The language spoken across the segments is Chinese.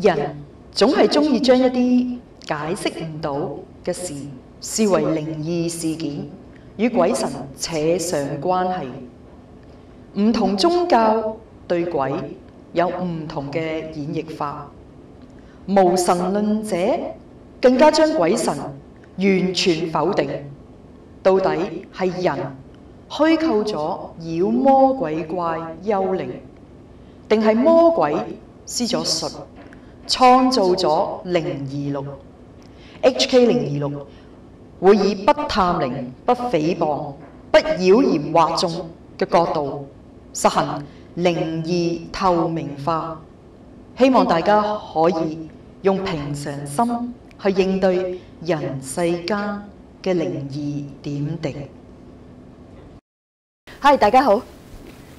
人總係中意將一啲解釋唔到嘅事視為靈異事件，與鬼神扯上關係。唔同宗教對鬼有唔同嘅演繹法，無神論者更加將鬼神完全否定。到底係人虛構咗妖魔鬼怪幽靈，定係魔鬼施咗術，創造咗靈異六？HK 靈異六會以不探靈、不誹謗、不妖言惑眾嘅角度實行靈異透明化，希望大家可以用平常心去應對人世間嘅靈異點滴。嗨，大家好，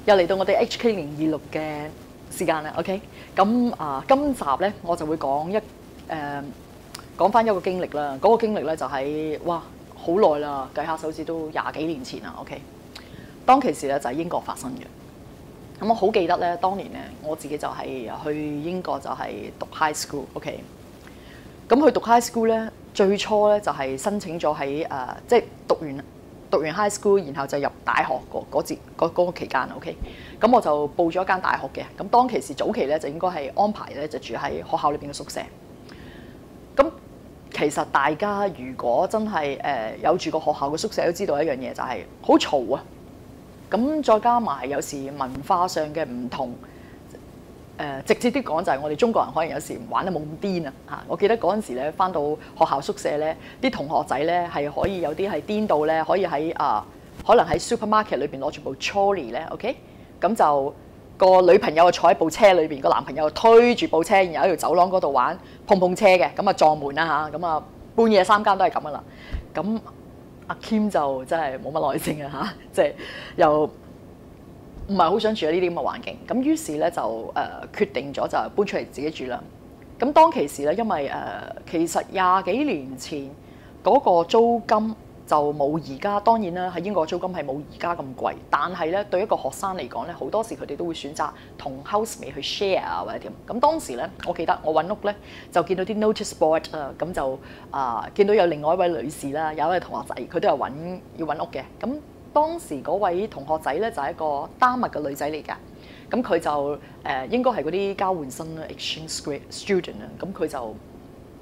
又嚟到我哋 HK 靈異六嘅時間啦。OK，咁啊，今集咧我就會講一誒講翻一個經歷啦。嗰、個經歷咧就喺、哇好耐啦，計下手指都廿幾年前啦。OK，當其時咧就喺英國發生嘅。咁我好記得咧，當年咧我自己就係去英國就係讀 high school。OK，咁去讀 high school 咧，最初咧就係申請咗喺誒，即係讀完讀完 high school，然後就入大學嗰嗰節嗰嗰個期間，OK。咁我就報咗一間大學嘅。咁當其時早期咧就應該係安排咧就住喺學校裏邊嘅宿舍。咁其實大家如果真係誒、有住過學校嘅宿舍，都知道一樣嘢就係好嘈啊。咁再加埋有時文化上嘅唔同。誒、直接啲講就係我哋中國人可能有時玩得冇咁癲啊嚇！我記得嗰陣時咧，翻到學校宿舍咧，啲同學仔咧係可以有啲係癲到咧，可以喺啊、可能喺 supermarket 裏邊攞住部 trolley 咧，OK，咁就個女朋友坐喺部車裏邊，個男朋友推住部車，然後喺條走廊嗰度玩碰碰車嘅，咁啊撞門啦嚇，咁啊半夜三更都係咁噶啦。咁阿 Kim 就真係冇乜耐性啊嚇，即係又。唔係好想住喺呢啲咁嘅環境，咁於是咧就誒、呃、決定咗就搬出嚟自己住啦。咁當其時咧，因為誒、其實廿幾年前嗰、個租金就冇而家，當然啦喺英國租金係冇而家咁貴，但係咧對一個學生嚟講咧，好多時佢哋都會選擇同 housemate 去 share 啊或者點。咁當時咧，我記得我揾屋咧就見到啲 notice board 啊，咁就啊、見到有另外一位女士啦，有一位同學仔，佢都係揾要揾屋嘅，咁。當時嗰位同學仔咧就係、一個丹麥嘅女仔嚟㗎，咁佢就誒、呃、應該係嗰啲交換生啦，exchange student 啊，咁佢就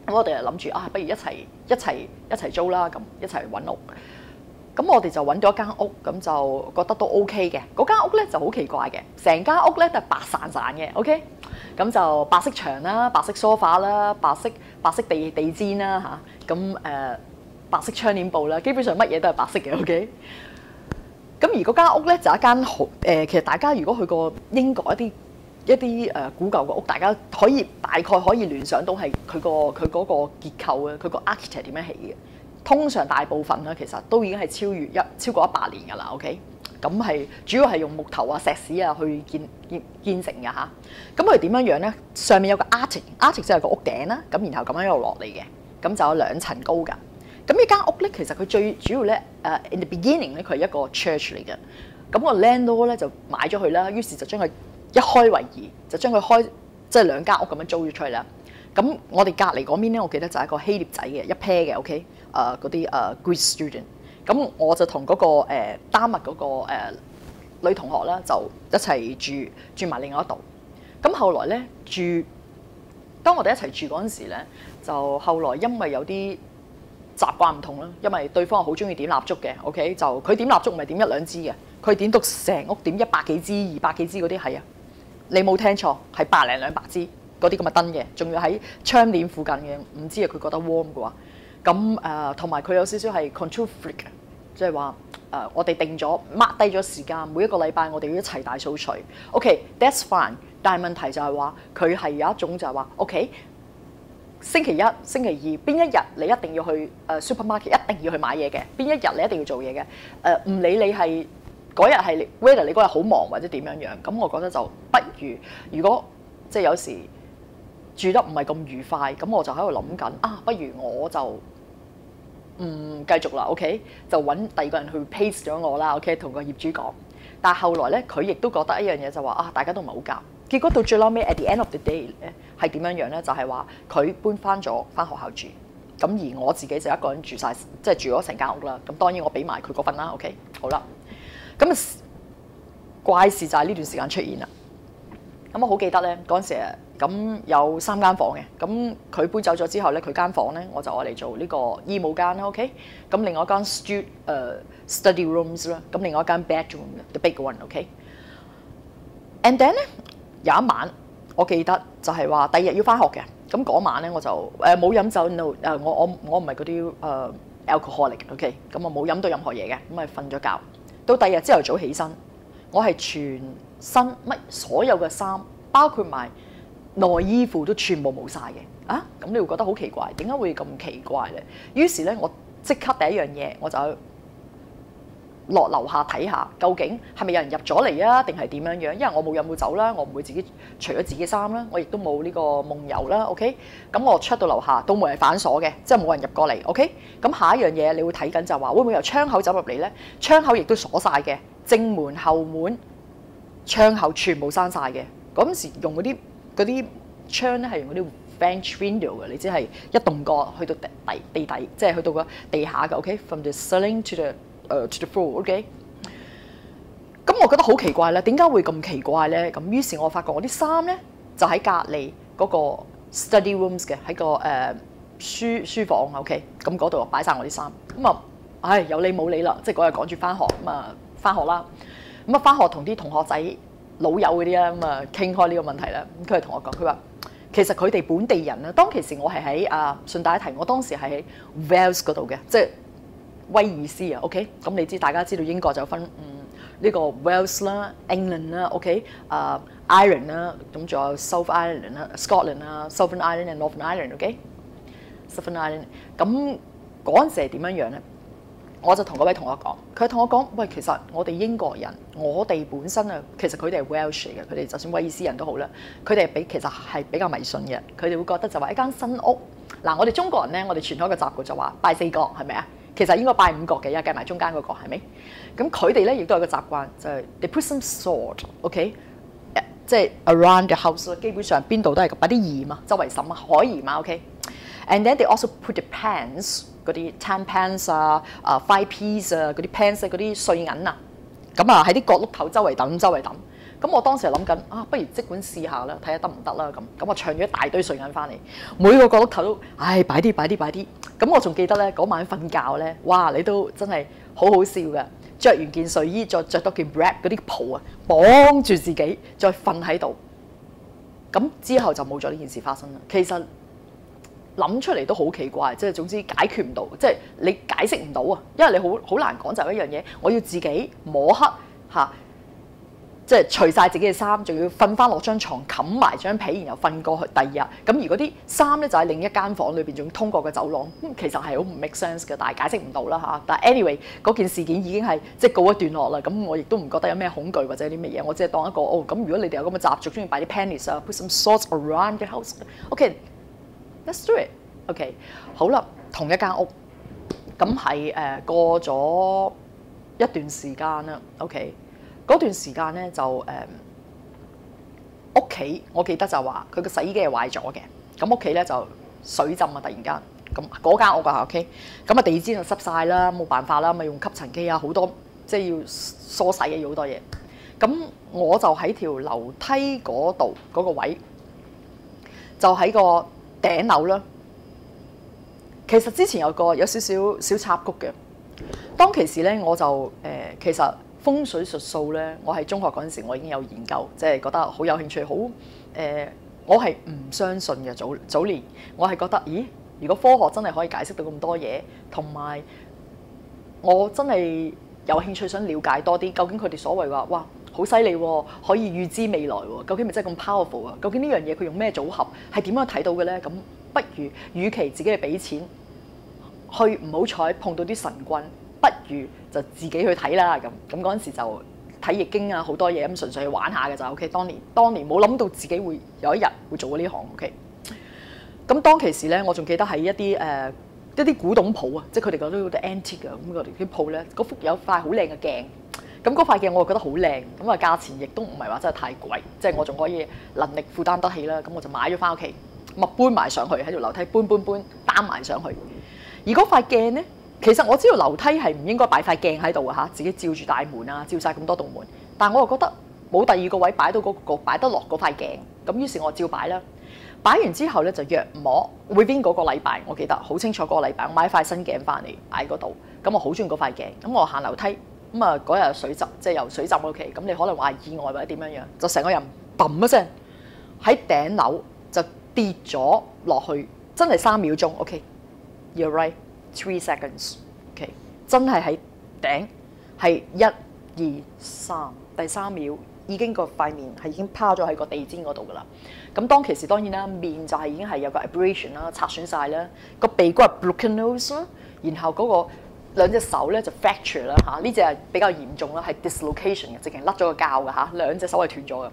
咁我哋就諗住啊，不如一齊一齊一齊租啦，咁一齊揾屋。咁我哋就揾咗一間屋，咁就覺得都 OK 嘅。嗰間屋咧就好奇怪嘅，成間屋咧都係白散散嘅，OK。咁就白色牆啦，白色梳化啦，白色白色地地氈啦嚇，咁誒、白色窗簾布啦，基本上乜嘢都係白色嘅，OK。咁而嗰間屋咧就一間好誒，其實大家如果去過英國一啲一啲誒、古舊嘅屋，大家可以大概可以聯想到係佢個佢嗰個結構啊，佢個 architect 點樣起嘅。通常大部分咧其實都已經係超越一超過一百年㗎啦，OK。咁係主要係用木頭啊、石屎啊去建建建成嘅嚇。咁佢點樣樣咧？上面有個 attic，attic 即係個屋頂啦。咁然後咁樣一路落嚟嘅，咁就有兩層高㗎。咁呢間屋咧，其實佢最主要咧，誒、in the beginning 咧，佢係一個 church 嚟嘅。咁、個 landlord 咧就買咗佢啦，於是就將佢一開為二，就將佢開即係兩間屋咁樣租咗出去啦。咁我哋隔離嗰邊咧，我記得就係一個希臘仔嘅一 pair 嘅，OK，誒嗰啲誒 Greek student。咁我就同嗰、個、呃、丹麥嗰、個、呃、女同學啦，就一齊住住埋另外一度。咁後來咧住，當我哋一齊住嗰陣時咧，就後來因為有啲習慣唔同啦，因為對方好中意點蠟燭嘅，OK，就佢點蠟燭唔係點一兩支嘅，佢點到成屋點一百幾支、二百幾支嗰啲係啊，你冇聽錯，係百零兩百支嗰啲咁嘅燈嘅，仲要喺窗簾附近嘅，唔知啊佢覺得 warm 嘅話，咁誒同埋佢有少少係 control freak，即係話誒我哋定咗 mark 低咗時間，每一個禮拜我哋要一齊大掃除，OK，that's、fine，但係問題就係話佢係有一種就係話 OK。星期一、星期二邊一日你一定要去誒、supermarket，一定要去買嘢嘅；邊一日你一定要做嘢嘅。誒、唔理你係嗰日係你 whether 你嗰日好忙或者點樣樣，咁我覺得就不如如果即係有時住得唔係咁愉快，咁我就喺度諗緊啊，不如我就唔繼續啦，OK，就揾第二個人去 pace 咗我啦，OK，同個業主講。但係後來咧，佢亦都覺得一樣嘢就話啊，大家都唔係好夾，結果到最嬲尾，at the end of the day 咧係點樣樣咧？就係話佢搬翻咗翻學校住，咁而我自己就一個人住晒，即係住咗成間屋啦。咁當然我俾埋佢嗰份啦。OK，好啦，咁怪事就係呢段時間出現啦。咁我好記得咧嗰陣時，咁有三間房嘅，咁佢搬走咗之後咧，佢間房咧我就我嚟做呢個衣帽間啦。OK，咁另外一間 stud 誒 study rooms 啦，咁另外一間 bedroom，the big one。OK，and then 咧。有一晚，我記得就係話第二日要翻學嘅，咁嗰晚咧我就誒冇飲酒，no 誒我我我唔係嗰啲誒 alcoholic，OK，咁我冇飲到任何嘢嘅，咁咪瞓咗覺。到第二日朝頭早起身，我係全身乜所有嘅衫，包括埋內衣褲都全部冇晒嘅。啊，咁你會覺得好奇怪，點解會咁奇怪咧？於是咧，我即刻第一樣嘢我就落樓下睇下，究竟係咪有人入咗嚟啊？定係點樣樣？因為我冇飲過酒啦，我唔會自己除咗自己衫啦，我亦都冇呢個夢遊啦。OK，咁我出到樓下都冇人反鎖嘅，即係冇人入過嚟。OK，咁下一樣嘢你會睇緊就話會唔會由窗口走入嚟呢？窗口亦都鎖晒嘅，正門後門窗口全部閂晒嘅。嗰陣時用嗰啲嗰啲窗咧係用嗰啲 bench window 嘅，你知係一棟角去到地底地底，即係去到個地下嘅。OK，from the ceiling to the 誒、to the floor，OK，咁我覺得好奇怪咧，點解會咁奇怪咧？咁於是我發覺我啲衫咧就喺隔離嗰個 study rooms 嘅，喺個誒、uh, 書書房，OK，咁嗰度擺晒我啲衫。咁啊，唉，有理冇理啦，即係嗰日趕住翻學，咁啊翻學啦。咁啊翻學同啲同學仔老友嗰啲啊，咁啊傾開呢個問題啦。咁佢係同我講，佢話其實佢哋本地人咧，當其時我係喺啊順帶一提，我當時係喺 Wales 嗰度嘅，即係。威爾斯啊，OK，咁你知大家知道英國就分嗯呢個 Wales 啦、England 啦，OK，啊 Ireland 啦，咁仲有 South Ireland 啦、Scotland 啦、Southern Ireland and Northern Ireland，OK，Southern Ireland，咁嗰陣時係點樣樣咧？我就同嗰位同學講，佢同我講：喂，其實我哋英國人，我哋本身啊，其實佢哋係 Welsh 嘅，佢哋就算威爾斯人都好啦，佢哋比其實係比較迷信嘅，佢哋會覺得就話一間新屋，嗱，我哋中國人咧，我哋傳統嘅習俗就話拜四角，係咪啊？其實應該拜五角嘅，又計埋中間嗰個係咪？咁佢哋咧亦都有個習慣，就係 they put some salt，OK，即係 around the house，基本上邊度都係擺啲鹽啊，周圍滲啊，海鹽啊，OK，and then they also put the pans 嗰啲 ten pans 啊、啊 five piece 啊嗰啲 pans 嗰啲碎銀啊，咁啊喺啲角落頭周圍抌，周圍抌。咁我當時係諗緊啊，不如即管試下啦，睇下得唔得啦咁。咁我唱咗一大堆碎銀翻嚟，每個角落頭都，唉，擺啲擺啲擺啲。咁我仲記得咧，嗰晚瞓覺咧，哇！你都真係好好笑㗎。着完件睡衣，再着多件 black 嗰啲袍啊，綁住自己，再瞓喺度。咁之後就冇咗呢件事發生啦。其實諗出嚟都好奇怪，即係總之解決唔到，即係你解釋唔到啊，因為你好好難講就一樣嘢，我要自己摸黑嚇。即係除晒自己嘅衫，仲要瞓翻落張床，冚埋張被，然後瞓過去第二日。咁而嗰啲衫咧就喺另一間房裏邊，仲通過個走廊。其實係好唔 make sense 嘅，但係解釋唔到啦嚇。但係 anyway，嗰件事件已經係即係告一段落啦。咁我亦都唔覺得有咩恐懼或者啲乜嘢。我只係當一個哦。咁如果你哋有咁嘅習俗，中意擺啲 pennies 啊，put some salt around the house。OK，let's do it。OK，好啦，同一間屋，咁係誒過咗一段時間啦。OK。嗰段時間咧就誒屋企，我記得就話佢個洗衣機係壞咗嘅，咁屋企咧就水浸啊！突然間咁嗰間屋啊，OK，咁啊地氈就濕晒啦，冇辦法啦，咪用吸塵機啊，好多即係要梳洗嘅，要好多嘢。咁我就喺條樓梯嗰度嗰個位，就喺個頂樓啦。其實之前有個有少少小插曲嘅，當其時咧我就誒、其實。風水術數咧，我喺中學嗰陣時，我已經有研究，即係覺得好有興趣，好誒、我係唔相信嘅早早年，我係覺得，咦，如果科學真係可以解釋到咁多嘢，同埋我真係有興趣想了解多啲，究竟佢哋所謂話，哇，好犀利喎，可以預知未來喎，究竟咪真係咁 powerful 啊？究竟呢樣嘢佢用咩組合，係點樣睇到嘅咧？咁不如，與其自己去俾錢，去唔好彩碰到啲神棍。不如就自己去睇啦，咁咁嗰陣時就睇易經啊，好多嘢咁純粹去玩下嘅就 OK。當年當年冇諗到自己會有一日會做呢行 OK。咁當其時咧，我仲記得喺一啲誒、一啲古董鋪啊，即係佢哋嗰啲 antique 啊，咁佢哋啲鋪咧，嗰幅有塊好靚嘅鏡，咁嗰塊鏡我覺得好靚，咁啊價錢亦都唔係話真係太貴，即係我仲可以能力負擔得起啦。咁我就買咗翻屋企，咁啊搬埋上去喺條樓梯搬搬搬擔埋上去。而嗰塊鏡咧，其實我知道樓梯係唔應該擺塊鏡喺度嘅，自己照住大門啊，照晒咁多道門。但我又覺得冇第二個位擺到嗰、個擺得落嗰塊鏡，咁於是我照擺啦。擺完之後咧就約摸 w i t 嗰個禮拜，我記得好清楚嗰個禮拜，我買塊新鏡翻嚟擺嗰度。咁我好中意嗰塊鏡，咁我行樓梯，咁啊嗰日水浸，即係由水浸屋企，咁你可能話意外或者點樣樣，就成個人嘣一聲喺頂樓就跌咗落去，真係三秒鐘。OK，You're right Three seconds。OK，真係喺頂係一二三，第三秒已經個塊面係已經趴咗喺個地氈嗰度噶啦。咁當其時當然啦，面就係已經係有個 abrasion 啦，擦損晒啦，個鼻骨係 broken nose 啦，然後嗰個兩隻手咧就 fracture 啦嚇，呢隻係比較嚴重啦，係 dislocation 嘅，直情甩咗個膠嘅嚇，兩隻手係斷咗嘅。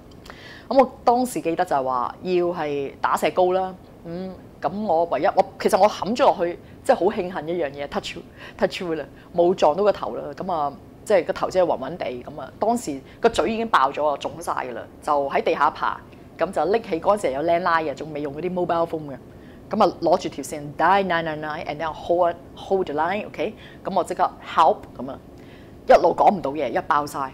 咁我當時記得就係話要係打石膏啦，咁咁我唯一我其實我冚咗落去，即係好慶幸一樣嘢 touch touch 啦，冇撞到個頭啦，咁啊即係個頭即係暈暈地咁啊，當時個嘴已經爆咗啊，腫晒㗎啦，就喺地下爬。咁就拎起嗰陣時有僆拉嘅，仲未用嗰啲 mobile phone 嘅。咁啊攞住條線，die nine nine nine，and then hold hold the line，OK。咁我即刻 help 咁啊，一路講唔到嘢，一爆晒。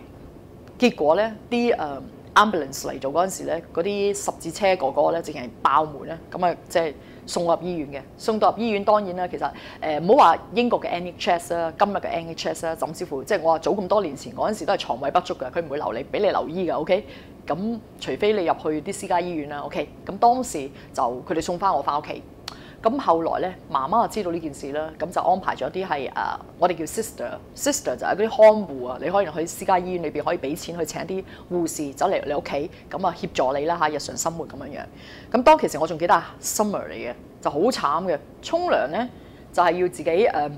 結果咧啲誒 ambulance 嚟做嗰陣時咧，嗰啲十字車哥哥咧，淨係爆門咧，咁啊即係送入醫院嘅。送到入醫院當然啦，其實誒唔好話英國嘅 NHS 啦，今日嘅 NHS 啦，甚至乎即係我話早咁多年前嗰陣時都係床位不足嘅，佢唔會留你俾你留醫嘅，OK。咁除非你入去啲私家醫院啦，OK。咁當時就佢哋送翻我翻屋企。咁後來咧，媽媽就知道呢件事啦，咁就安排咗啲係誒，我哋叫 sister，sister 就係嗰啲看護啊。你可以去私家醫院裏邊可以俾錢去請啲護士走嚟你屋企，咁啊協助你啦嚇日常生活咁樣樣。咁當其時我仲記得 summer 嚟嘅，就好慘嘅。沖涼咧就係、要自己誒，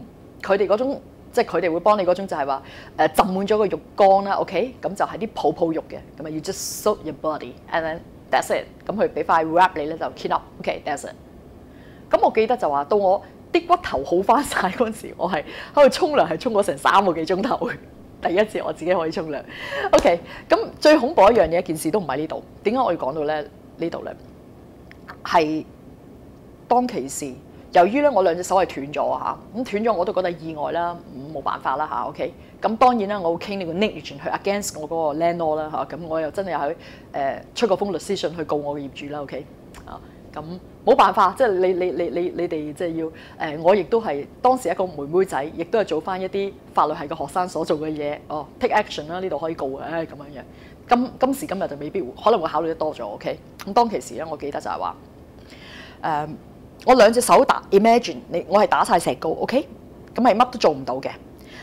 佢哋嗰種。即係佢哋會幫你嗰種就係話誒浸滿咗個浴缸啦，OK，咁就係啲泡泡浴嘅，咁啊要 just soak your body，and then that's it，咁佢俾塊 wrap 你咧就 clean up，OK，that's it。咁我記得就話到我啲骨頭好翻晒嗰陣時，我係喺度沖涼係沖咗成三個幾鐘頭，第一次我自己可以沖涼。OK，咁最恐怖一樣嘢，一件事都唔喺呢度。點解我要講到咧呢度咧？係當其時。由於咧我兩隻手係斷咗嚇，咁斷咗我都覺得意外啦，冇辦法啦嚇，OK。咁當然啦，我會傾呢個 n e g l i g e n 去 against 我嗰個 landlord 啦嚇，咁我又真係去誒出個封律師信去告我嘅業主啦，OK。啊，咁冇辦法，即係你你你你你哋即係要誒，我亦都係當時一個妹妹仔，亦都係做翻一啲法律系嘅學生所做嘅嘢，哦，take action 啦，呢度可以告嘅，咁樣樣。今今時今日就未必會可能會考慮得多咗，OK。咁當其時咧，我記得就係話誒。我兩隻手打，imagine 你我係打晒石膏，OK，咁係乜都做唔到嘅。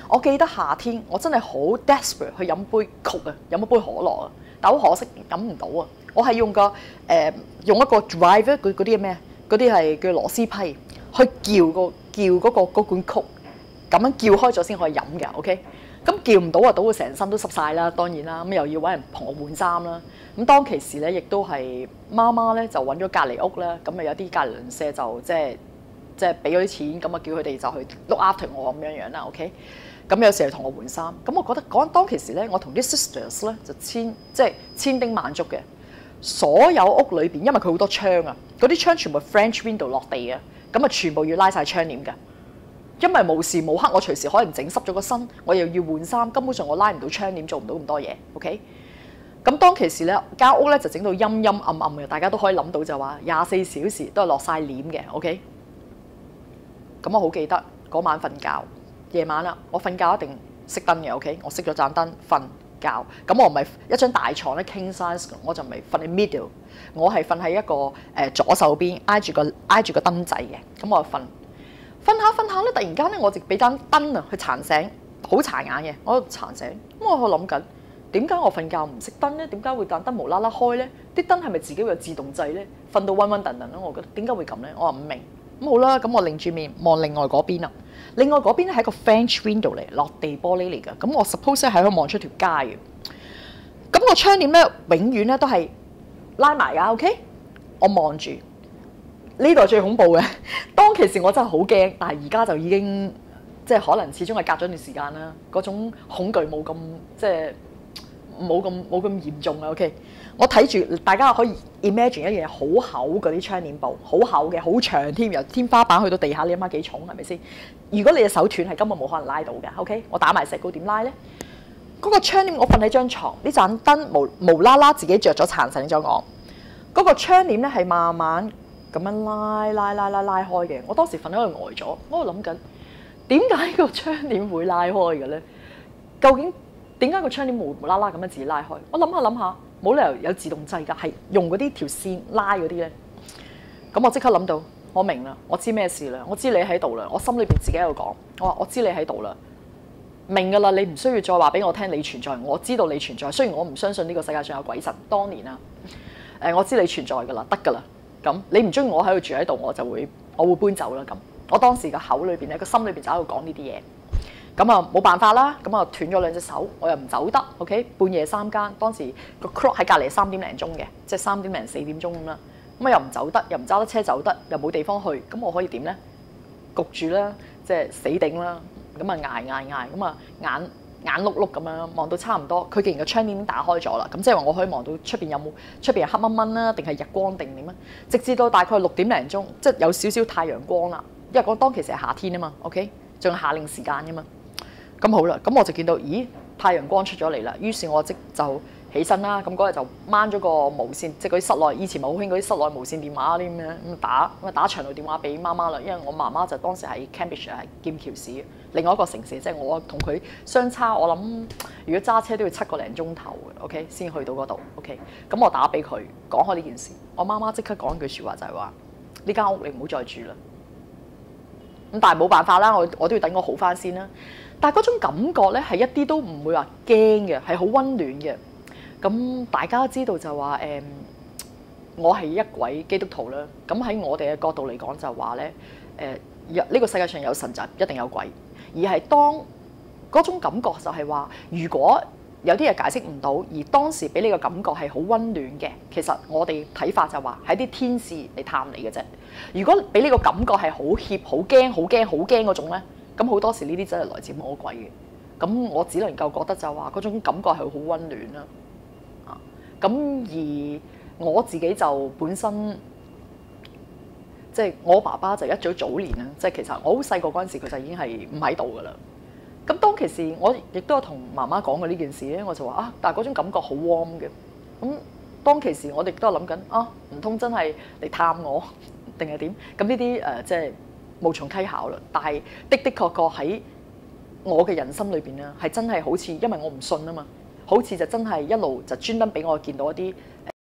我記得夏天我真係好 desperate 去飲杯曲啊，飲一杯可樂啊，但好可惜飲唔到啊。我係用個誒、用一個 driver 嗰啲咩嗰啲係叫螺絲批去撬個撬嗰個嗰罐曲咁樣撬開咗先可以飲嘅，OK。咁叫唔到啊，倒到成身都濕晒啦，當然啦，咁又要揾人同我換衫啦。咁當其時咧，亦都係媽媽咧就揾咗隔離屋啦，咁啊有啲隔離鄰舍就即係即係俾咗啲錢，咁啊叫佢哋就去 look after 我咁樣樣啦，OK。咁有時又同我換衫，咁我覺得講當其時咧，我同啲 sisters 咧就千即係千叮萬囑嘅，所有屋裏邊，因為佢好多窗啊，嗰啲窗全部 French window 落地啊，咁啊全部要拉晒窗簾㗎。因為無時無刻我隨時可能整濕咗個身，我又要換衫，根本上我拉唔到窗簾，做唔到咁多嘢。OK，咁當其時咧，間屋咧就整到陰陰暗暗嘅，大家都可以諗到就話廿四小時都係落晒簾嘅。OK，咁我好記得嗰晚瞓覺，夜晚啦，我瞓覺一定熄燈嘅。OK，我熄咗盞燈瞓覺。咁我唔係一張大床咧 king size，我就唔係瞓喺 middle，我係瞓喺一個誒、呃、左手邊挨住個挨住個燈仔嘅。咁我就瞓。瞓下瞓下咧，突然間咧，我就俾盞燈啊，去殘醒，好殘眼嘅，我殘醒。咁我喺諗緊，點解我瞓覺唔熄燈咧？點解會盞燈無啦啦開咧？啲燈係咪自己會有自動掣咧？瞓到暈暈沌沌咧，我覺得點解會咁咧？我話唔明。咁好啦，咁我擰住面望另外嗰邊啦。另外嗰邊咧係一個 French window 嚟，落地玻璃嚟㗎。咁我 suppose 係可以望出條街嘅。咁個窗簾咧，永遠咧都係拉埋㗎。OK，我望住。呢度最恐怖嘅，當其時我真係好驚，但係而家就已經即係可能始終係隔咗段時間啦，嗰種恐懼冇咁即係冇咁冇咁嚴重啊。OK，我睇住大家可以 imagine 一樣，好厚嗰啲窗簾布，好厚嘅，好長添，由天花板去到地下，你諗下幾重係咪先？如果你隻手斷，係根本冇可能拉到嘅。OK，我打埋石膏點拉咧？嗰個窗簾我瞓喺張床，呢盞燈無無啦啦自己着咗殘醒咗我。嗰個窗簾咧係慢慢咁樣拉拉拉拉拉開嘅。我當時瞓喺度呆咗，我喺度諗緊點解個窗簾會拉開嘅咧？究竟點解個窗簾無無啦啦咁樣自己拉開？我諗下諗下，冇理由有自動掣㗎，係用嗰啲條線拉嗰啲咧。咁我即刻諗到，我明啦，我知咩事啦，我知你喺度啦，我心裏邊自己喺度講，我話我知你喺度啦。明㗎啦，你唔需要再話俾我聽你存在，我知道你存在。雖然我唔相信呢個世界上有鬼神，當年啊，誒我知你存在㗎啦，得㗎啦。咁你唔中意我喺度住喺度，我就會我會搬走啦。咁我當時個口裏邊咧，個心裏邊就喺度講呢啲嘢。咁啊冇辦法啦，咁啊斷咗兩隻手，我又唔走得。OK，半夜三更，當時個 clock 喺隔離三點零鐘嘅，即係三點零四點鐘咁啦。咁啊又唔走得，又唔揸得車走得，又冇地方去，咁我可以點咧？焗住啦，即係死頂啦。咁啊捱捱捱，咁啊眼眼碌碌咁樣望到差唔多，佢既然個窗簾已經打開咗啦，咁即係話我可以望到出邊有冇出邊係黑掹掹啦，定係日光定點啊？直至到大概六點零鐘，即係有少少太陽光啦，因為我當其實係夏天啊嘛，OK，仲夏令時間噶嘛。咁好啦，咁我就見到，咦，太陽光出咗嚟啦，於是我即就起身啦。咁嗰日就掹咗個無線，即係嗰啲室內，以前咪好興嗰啲室內無線電話啲咁樣咁打，咁啊打長途電話俾媽媽啦。因為我媽媽就當時喺 Cambridge 係劍橋市，另外一個城市，即係我同佢相差，我諗如果揸車都要七個零鐘頭嘅，OK 先去到嗰度，OK。咁我打俾佢講開呢件事，我媽媽即刻講一句説話就係話：呢間屋你唔好再住啦。咁但係冇辦法啦，我我都要等我好翻先啦。但係嗰種感覺咧，係一啲都唔會話驚嘅，係好温暖嘅。咁大家知道就話誒、我係一位基督徒啦。咁喺我哋嘅角度嚟講，就話咧誒，呢個世界上有神就一定有鬼。而係當嗰種感覺就係話，如果有啲嘢解釋唔到，而當時俾你個感覺係好温暖嘅，其實我哋睇法就話係啲天使嚟探你嘅啫。如果俾你個感覺係好怯、好驚、好驚、好驚嗰種咧。咁好多時呢啲真係來自魔鬼嘅，咁我只能夠覺得就話嗰種感覺係好温暖啦，啊，咁而我自己就本身，即係我爸爸就一早早年啦，即係其實我好細個嗰陣時佢就已經係唔喺度噶啦。其時我亦都有同媽媽講過呢件事咧，我就話啊，但係嗰種感覺好 warm 嘅。咁當其時我哋都係諗緊啊，唔通真係嚟探我 定係點？咁呢啲誒即係。無從稽考啦，但係的的確確喺我嘅人生裏邊咧，係真係好似因為我唔信啊嘛，好似就真係一路就專登俾我見到一啲。